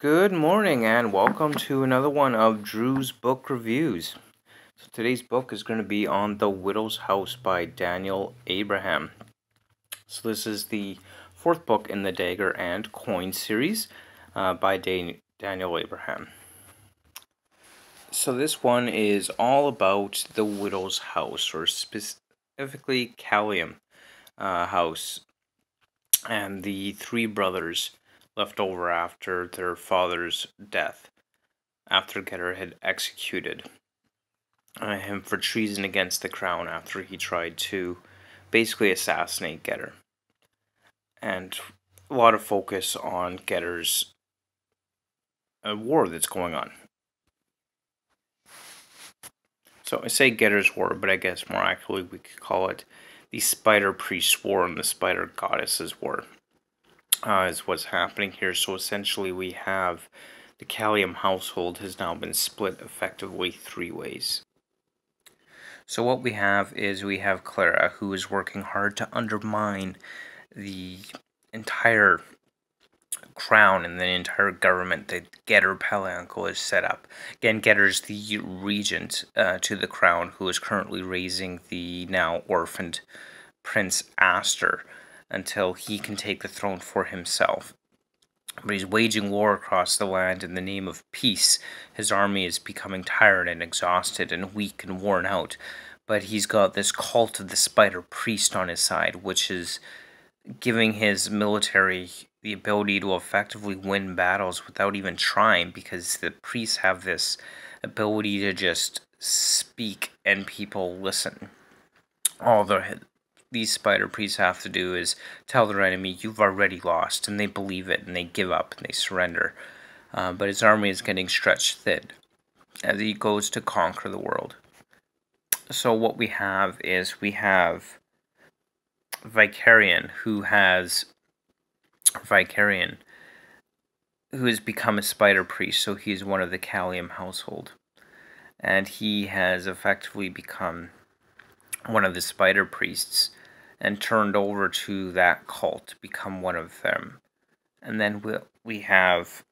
Good morning and welcome to another one of Drew's book reviews. So today's book is going to be on The Widow's House by Daniel Abraham. So this is the fourth book in the Dagger and Coin series uh, by Dan Daniel Abraham. So this one is all about the Widow's House, or specifically Kalliam uh, House, and the three brothers left over after their father's death, after Geder had executed uh, him for treason against the crown after he tried to basically assassinate Geder. And a lot of focus on Geder's uh, war that's going on. So I say Geder's War, but I guess more accurately we could call it the Spider Priest War and the Spider Goddesses War uh, is what's happening here. So essentially we have the Kalliam household has now been split effectively three ways. So what we have is we have Clara who is working hard to undermine the entire crown and the entire government that Geder Paliankle is set up. Again, Geder's the regent uh, to the crown who is currently raising the now orphaned Prince Aster until he can take the throne for himself. But he's waging war across the land in the name of peace. His army is becoming tired and exhausted and weak and worn out. But he's got this cult of the spider priest on his side, which is giving his military the ability to effectively win battles without even trying because the priests have this ability to just speak and people listen. All the these spider priests have to do is tell their enemy, you've already lost, and they believe it, and they give up, and they surrender. Uh, but his army is getting stretched thin as he goes to conquer the world. So what we have is we have Vicarian, who has Vicarian, who has become a spider priest, so he's one of the Kalliam household. And he has effectively become one of the spider priests and turned over to that cult to become one of them. And then we, we have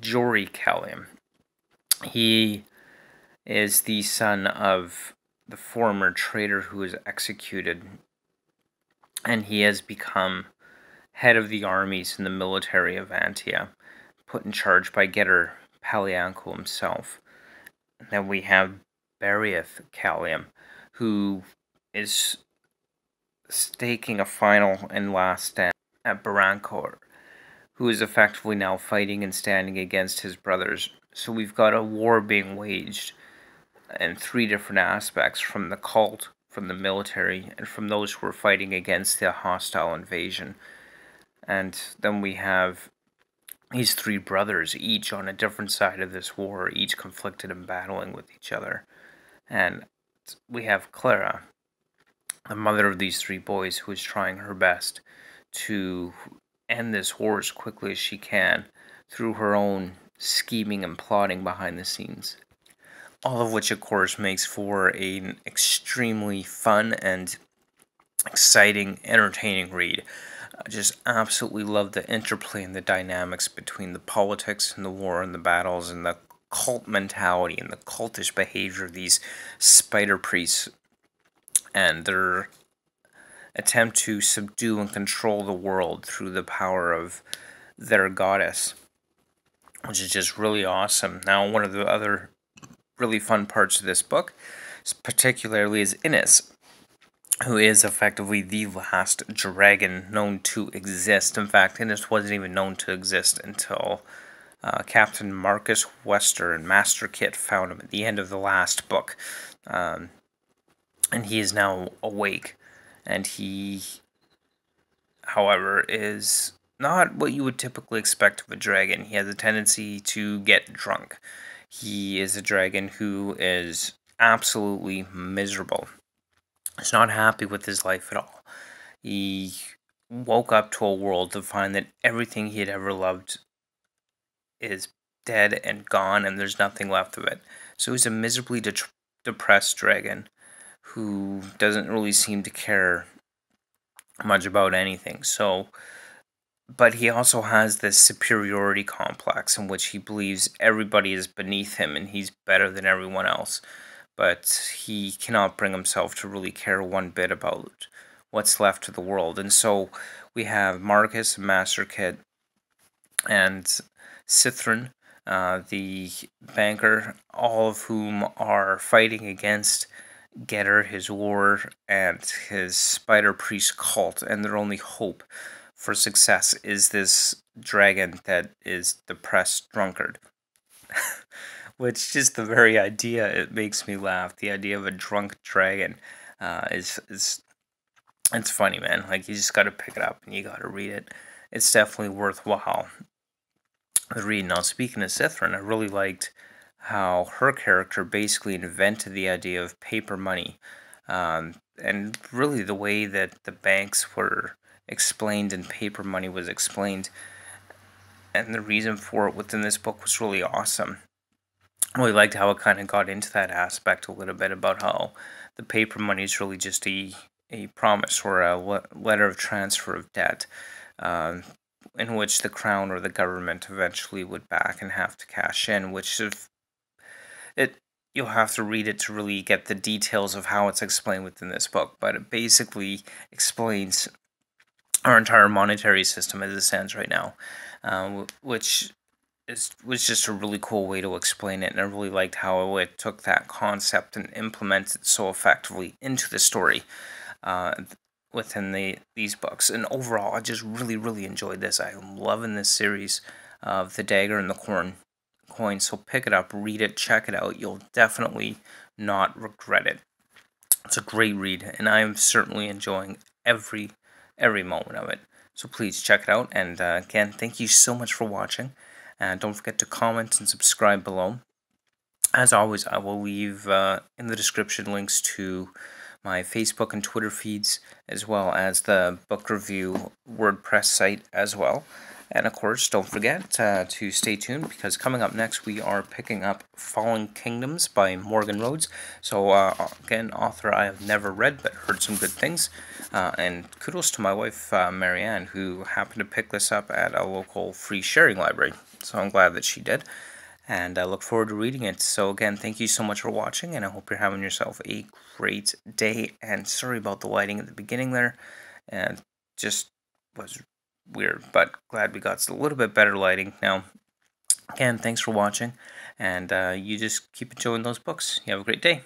Jorey Kalliam. He is the son of the former traitor who was executed, and he has become head of the armies in the military of Antea, put in charge by Geder Palianco himself. And then we have Barriath Kalliam, who is staking a final and last stand at Barancor, who is effectively now fighting and standing against his brothers. So we've got a war being waged in three different aspects from the cult, from the military, and from those who are fighting against the hostile invasion. And then we have these three brothers, each on a different side of this war, each conflicted and battling with each other. And we have Clara, the mother of these three boys, who is trying her best to end this war as quickly as she can through her own scheming and plotting behind the scenes. All of which, of course, makes for an extremely fun and exciting, entertaining read. I just absolutely love the interplay and the dynamics between the politics and the war and the battles and the cult mentality and the cultish behavior of these spider priests and their attempt to subdue and control the world through the power of their goddess, which is just really awesome. Now, one of the other really fun parts of this book, particularly, is Inys, who is effectively the last dragon known to exist. In fact, Inys wasn't even known to exist until uh, Captain Marcus Wester and Master Kit found him at the end of the last book. Um, and he is now awake. And he, however, is not what you would typically expect of a dragon. He has a tendency to get drunk. He is a dragon who is absolutely miserable. He's not happy with his life at all. He woke up to a world to find that everything he had ever loved is dead and gone, and there's nothing left of it. So he's a miserably de- depressed dragon who doesn't really seem to care much about anything. So but he also has this superiority complex in which he believes everybody is beneath him and he's better than everyone else. But he cannot bring himself to really care one bit about what's left of the world. And so we have Marcus, Master Kit, and Cithrin, uh, the banker, all of whom are fighting against Geder, his war, and his spider priest cult, and their only hope for success is this dragon that is depressed drunkard. Which just the very idea it makes me laugh. The idea of a drunk dragon uh, is is it's funny, man. Like you just got to pick it up and you got to read it. It's definitely worthwhile the read. Now, speaking of Cithrin, I really liked how her character basically invented the idea of paper money, um, and really the way that the banks were explained and paper money was explained and the reason for it within this book was really awesome. I really liked how it kind of got into that aspect a little bit about how the paper money is really just a, a promise or a letter of transfer of debt um, in which the crown or the government eventually would back and have to cash in, which if it you'll have to read it to really get the details of how it's explained within this book, but it basically explains our entire monetary system as it stands right now, uh, which is was just a really cool way to explain it, and I really liked how it took that concept and implemented it so effectively into the story uh, within the these books. And overall, I just really really enjoyed this. I'm loving this series of the Dagger and the Corn coin. So pick it up, read it, check it out. You'll definitely not regret it. It's a great read, and I'm certainly enjoying every every moment of it. So please check it out. And uh, again, thank you so much for watching. And don't forget to comment and subscribe below. As always, I will leave uh, in the description links to my Facebook and Twitter feeds, as well as the book review WordPress site as well. And of course, don't forget uh, to stay tuned because coming up next, we are picking up Falling Kingdoms by Morgan Rhodes. So, uh, again, author I have never read but heard some good things. Uh, and kudos to my wife, uh, Marianne, who happened to pick this up at a local free sharing library. So, I'm glad that she did. And I look forward to reading it. So, again, thank you so much for watching, and I hope you're having yourself a great day. And sorry about the lighting at the beginning there. And just was weird, but glad we got a little bit better lighting. Now, again, thanks for watching, and uh, you just keep enjoying those books. You have a great day.